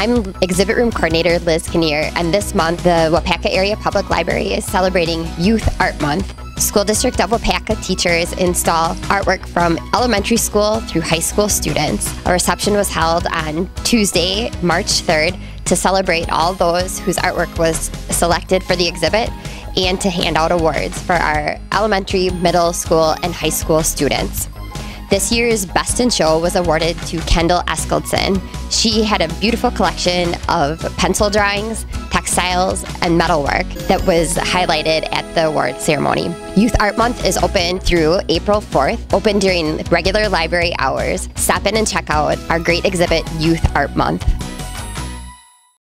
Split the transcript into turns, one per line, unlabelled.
I'm Exhibit Room Coordinator Liz Kinnear, and this month the Waupaca Area Public Library is celebrating Youth Art Month. School District of Waupaca teachers install artwork from elementary school through high school students. A reception was held on Tuesday, March 3rd, to celebrate all those whose artwork was selected for the exhibit and to hand out awards for our elementary, middle school, and high school students. This year's Best in Show was awarded to Kendall Eskildson. She had a beautiful collection of pencil drawings, textiles, and metalwork that was highlighted at the award ceremony. Youth Art Month is open through April 4th, open during regular library hours. Stop in and check out our great exhibit, Youth Art Month.